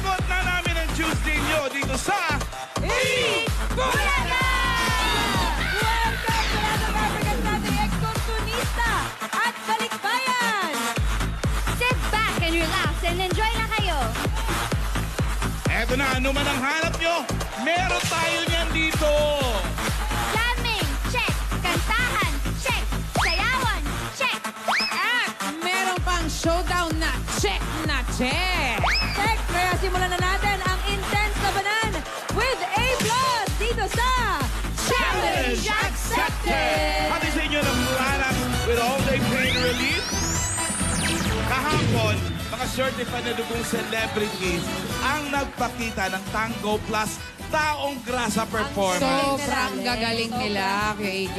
Sagot na namin ang Tuesday nyo dito sa... Bulaga! Welcome to ng African nating ekskursunista at balikbayan! Sit back and relax and enjoy na kayo. Eto na, ano man ang hanap nyo, meron tayo niyan dito. Jamming, check. Kantahan, check. Sayawan, check. At meron pang showdown na check na! Check! Simulan na natin ang intense labanan with A Plus dito sa Challenge Accepted! Pati sa inyo ng Mulanas with all-day pain relief. Kahapon, mga certified na dugong celebrities ang nagpakita ng Tango Plus Taong Grasa performance. Sobrang gagaling nila, KK.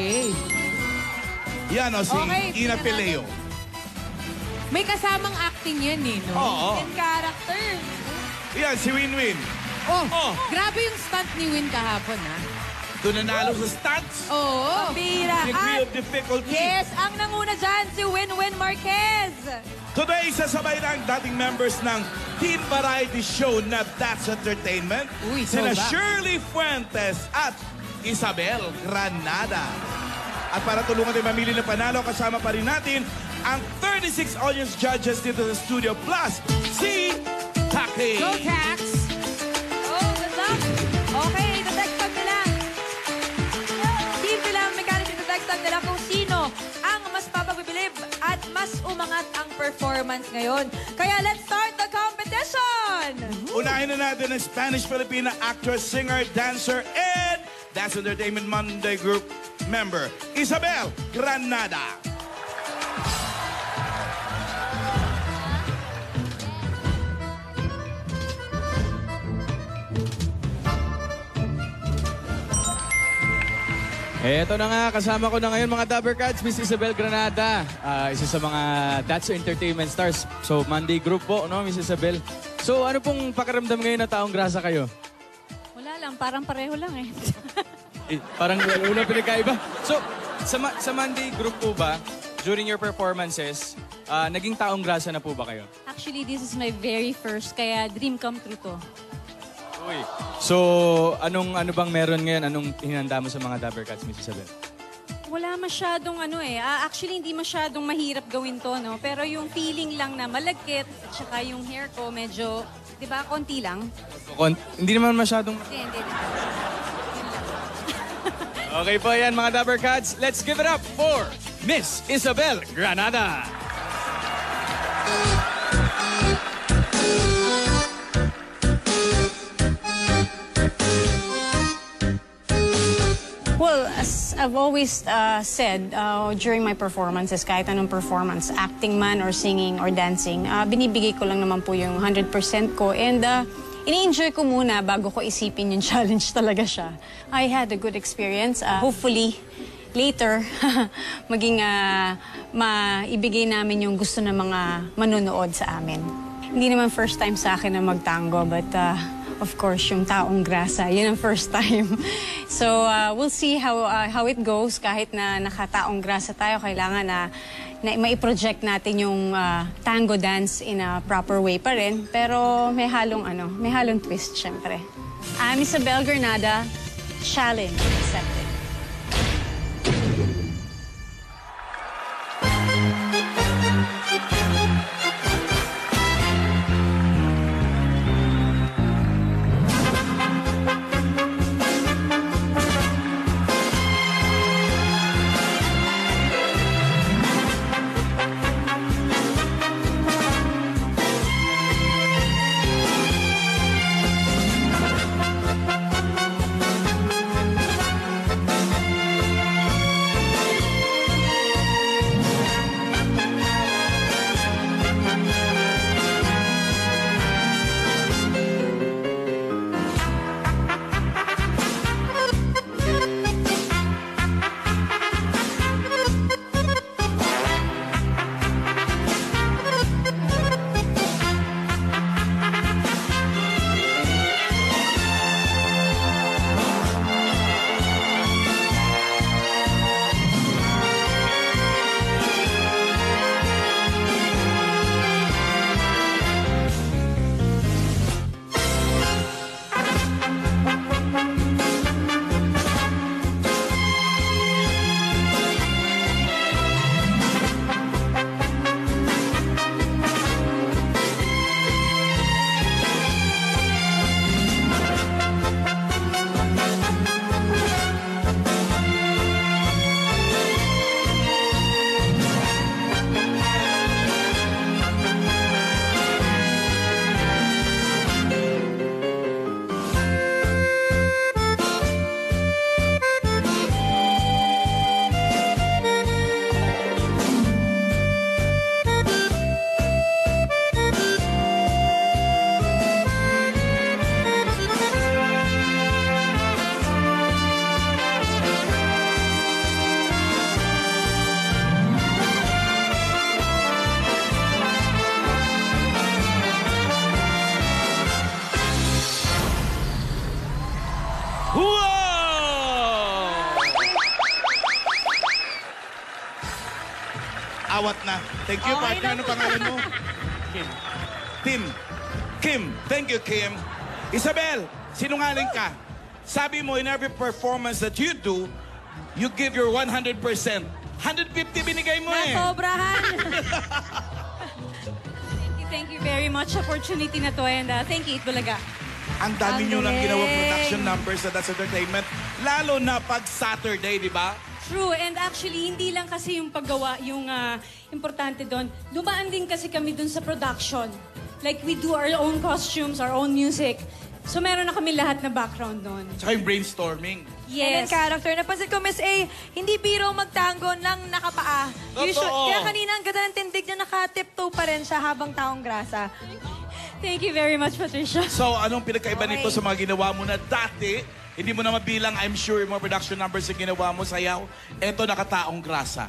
Yan o, si Okay, Ina tingnan Pileo. May kasamang acting yan eh, no? Oo. In character. Yan, si Winwin. Oh, Oh. grabe yung stunt ni Win kahapon, ha? Doon nanalo sa stunts. Oo. Pambira. Degree of difficulty. Yes, ang nanguna dyan, si Winwin Marquez. Today, sasabay na ang dating members ng team variety show na That's Entertainment. Uy, sina throwback. Shirley Fuentes at Isabel Granada. At para tulungan din mamili ng panalo, kasama pa rin natin ang 36 audience judges dito sa Studio Plus, si Taki. Go, Tax! Oh, good luck. Okay, detective nila. Team nila, mechanic detective nila kung sino ang mas papagbibilib at mas umangat ang performance ngayon. Kaya let's start the competition! Unahin na natin ang Spanish-Filipina actress, singer, dancer, and That's Entertainment Monday Group member, Isabel Granada. Eto na nga, kasama ko na ngayon mga Dabber Cats, Miss Isabel Granada. Ah, isa sa mga That's Entertainment Stars. So, Monday Group po, no, Miss Isabel? So, ano pong pakiramdam ngayon na taong grasa kayo? Wala lang, parang pareho lang eh. Eh, parang wala pinagkaiba. So, sa, ma- sa Monday Group po ba, during your performances, ah, naging taong grasa na po ba kayo? Actually, this is my very first, kaya dream come true to. Uy. So, anong ano bang meron ngayon? Anong hinanda mo sa mga Dabber Cats, Miss Isabel? Wala masyadong ano eh. Ah, actually, hindi masyadong mahirap gawin to, no? Pero yung feeling lang na malagkit, at saka yung hair ko medyo, di ba, konti lang. Kon- hindi naman masyadong... Hindi, hindi. Okay po yan mga Dabber Cats. Let's give it up for Miss Isabel Granada. I've always uh, said uh, during my performances, kahit anong performance, acting man or singing or dancing, uh, binibigay ko lang naman po yung 100% ko. And uh, ini-enjoy ko muna bago ko isipin yung challenge talaga siya. I had a good experience. Uh, hopefully, later, maging uh, maibigay namin yung gusto ng mga manonood sa amin. Hindi naman first time sa akin na magtango, but uh, of course, yung taong grasa. Yun ang first time. So, uh, we'll see how, uh, how it goes. Kahit na nakataong grasa tayo, kailangan na, na ma-project natin yung uh, tango dance in a proper way pa rin. Pero may halong, ano, may halong twist, syempre. I'm Isabel Granada, Challenge 7. Awat na. Thank you, Okay partner. na Ano pangalan mo? Kim. Kim. Thank you, Kim. Isabel, sinungaling ka. Sabi mo, in every performance that you do, you give your 100%. 150 binigay mo eh. Nasobrahan. thank you, thank you very much opportunity na to and uh, thank you, Itbulaga. Ang dami Ang nyo ng ginawa production numbers sa That's Entertainment. Lalo na pag Saturday, di ba? True, and actually, hindi lang kasi yung paggawa yung ah, importante doon. Dumaan din kasi kami doon sa production. Like, we do our own costumes, our own music. So, meron na kami lahat na background doon. Tsaka yung brainstorming. And then Yes. character. Napansin ko, Miss A, hindi biro magtango ng nakapaa. Totoo. Kaya kanina ang ganda ng tindig niya, nakatiptoe pa rin siya habang taong grasa. Thank you very much, Patricia. So, anong pinagkaiba Okay. nito sa mga ginawa mo na dati? Hindi mo na mabilang, I'm sure, yung mga production numbers na ginawa mo sayaw. Eto, nakataong grasa.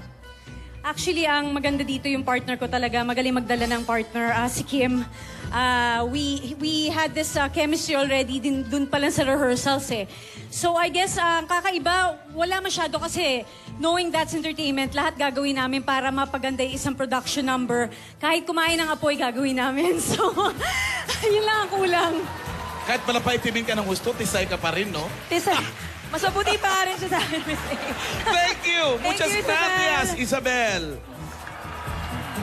Actually, ang maganda dito yung partner ko talaga. Magaling magdala ng partner, ah, si Kim. Ah, we we had this ah, chemistry already din dun pa lang sa rehearsals eh. So I guess ah, ang kakaiba, wala masyado kasi knowing that's entertainment, lahat gagawin namin para mapaganda yung isang production number. Kahit kumain ng apoy, gagawin namin. So, yun lang ang kulang. Kahit pala paitimin ka ng gusto, tisay ka pa rin, no? Tisa, mas mabuti pa rin siya sa akin, Miss A. Thank you! Thank Muchas you, gracias, Isabel!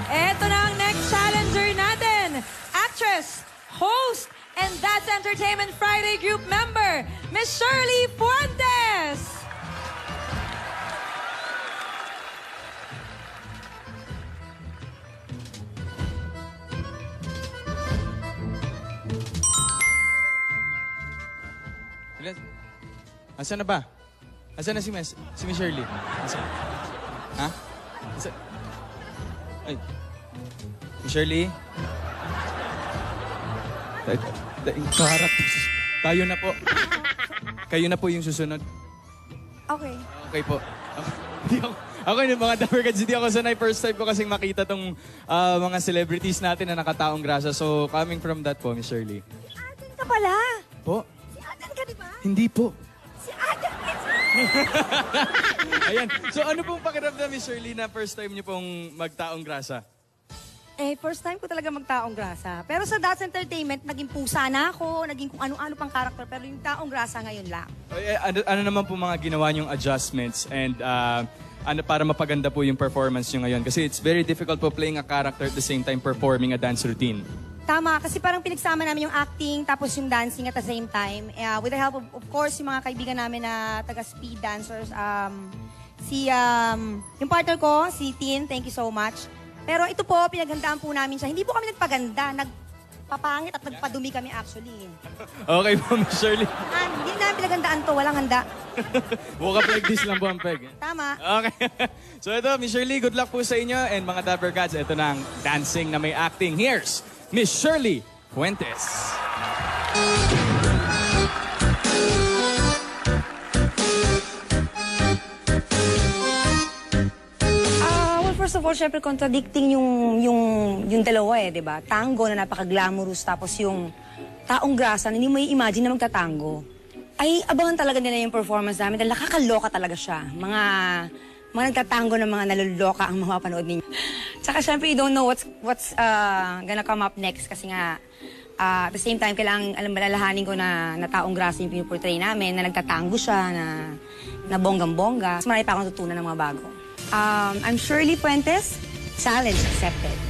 Eto na ang next challenger natin. Actress, host, and That's Entertainment Friday group member, Miss Shirley Fuentes. Asan na ba? Asan na si Miss, si Miss Shirley? Asan? Ha? Asan? Ay. Miss Shirley? Kaharap. Tayo na po. Kayo na po yung susunod. Okay. Okay po. Hindi ako, ako yung mga Dapper Cats, hindi ako sanay. First time ko kasing makita tong ah, mga celebrities natin na nakataong grasa. So, coming from that po, Miss Shirley. Aden ka pala. Po? Si Aden ka, di ba? Hindi po. Ayan. So ano pong pakiramdam, Miss Shirley, na first time niyo pong magtaong grasa? Eh, first time ko talaga magtaong grasa. Pero sa That's Entertainment, naging pusa na ako, naging kung ano-ano pang karakter. Pero yung taong grasa ngayon lang. Eh, ano, ano naman po mga ginawa niyong adjustments and ah, ano para mapaganda po yung performance niyo ngayon? Kasi it's very difficult po playing a character at the same time performing a dance routine. Tama, kasi parang pinagsama namin yung acting tapos yung dancing at the same time. Uh, with the help of, of course, yung mga kaibigan namin na taga-speed dancers. Um, si, um, yung partner ko, si Tin, thank you so much. Pero ito po, pinaghandaan po namin siya. Hindi po kami nagpaganda, nagpapangit at nagpadumi kami actually. Okay po, Miss Shirley. Ah, hindi namin pinaghandaan to, walang handa. Up like this lang po ang peg. Tama. Okay. so ito, Miss Shirley, good luck po sa inyo. And mga Dapper Cats, ito na ang dancing na may acting. Here's Miss Shirley Fuentes. Ah, well, first of all, syempre contradicting yung yung yung dalawa eh, 'di ba? Tango na napaka-glamorous tapos yung taong grasa na hindi mo i-imagine na magtatango. Ay, abangan talaga nila yung performance namin dahil nakakaloka talaga siya. Mga mga nagtatango ng mga naluloka ang mga mapanood ninyo. Tsaka syempre, you don't know what's what's uh, gonna come up next kasi nga ah, at the same time, kailangan alam malalahanin ko na, na taong grasa yung pinuportray namin, na nagtatango siya, na, na bonggang-bongga. Mas marami pa akong tutunan ng mga bago. Um, I'm Shirley Fuentes. Challenge accepted.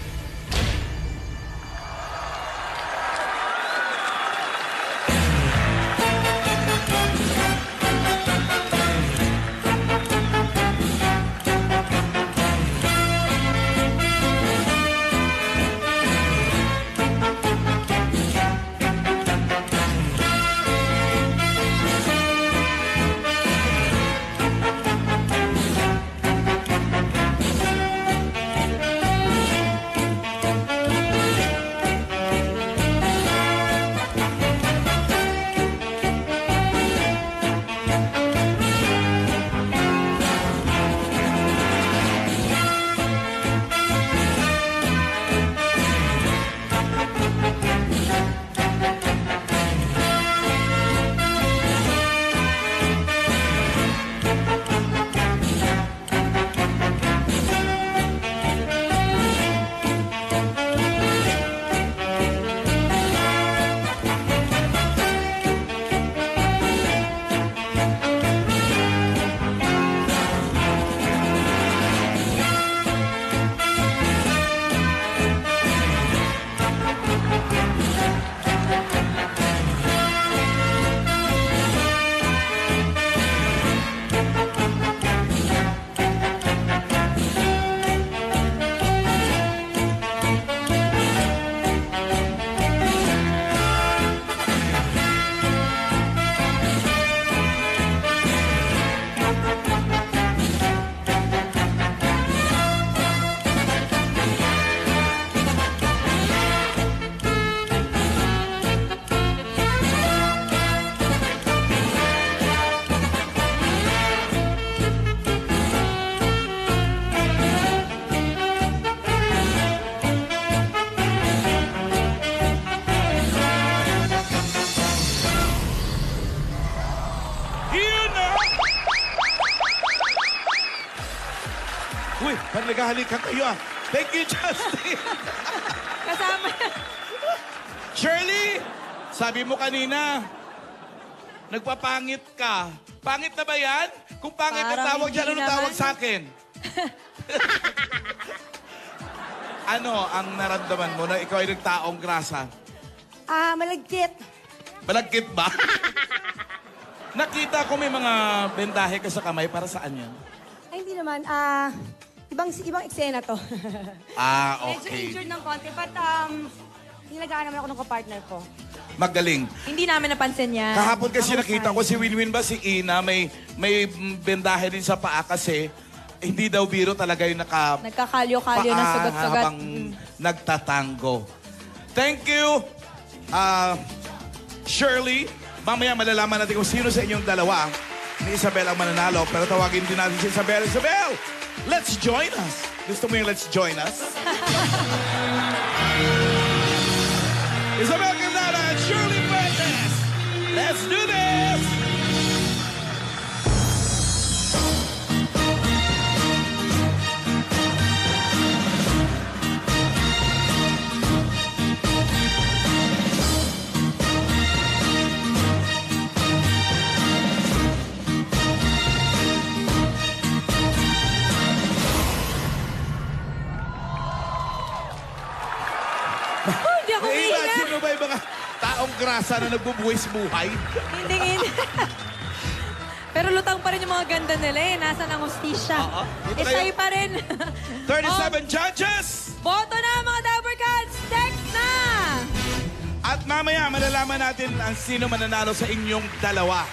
Naghahalikan kayo ah. Thank you, Justin. Kasama Shirley, sabi mo kanina, nagpapangit ka. Pangit na ba yan? Kung pangit na Parang tawag dyan, ano tawag sa akin? ano ang naramdaman mo na ikaw ay nagtaong grasa? Ah, malagkit. Malagkit ba? Nakita ko may mga bendahe ka sa kamay. Para saan yan? Ay, hindi naman. Ah, ibang ibang eksena to. Ah, Medyo okay. injured ng konti, but um, nilagaan naman ako ng kapartner ko. Magaling. Hindi namin napansin yan. Kahapon kasi Ako nakita ko si Winwin ba, si Ina, may, may bendahe din sa paa kasi hindi daw biro talaga yung naka... Nagkakalyo-kalyo na paa sugat-sugat. habang nagtatango. Thank you, ah, Shirley. Mamaya malalaman natin kung sino sa inyong dalawa ni Isabel ang mananalo. Pero tawagin din natin si Isabel. Isabel, let's join us. Gusto mo yung let's join us? Isabel Candela and Shirley Fuentes. Let's do this! Taong grasa na nagbubuwis buhay? Hindi, hindi. Pero lutang pa rin yung mga ganda nila eh. Nasaan ang hostisya? Oo. Dito Isay kayo. pa rin. 37 judges! Boto na mga Dabber Cats! Text na! At mamaya malalaman natin ang sino mananalo sa inyong dalawa.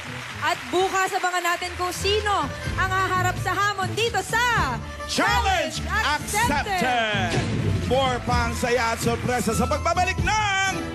At bukas abangan natin kung sino ang haharap sa hamon dito sa Challenge accepted! More pang saya at sorpresa sa pagbabalik ng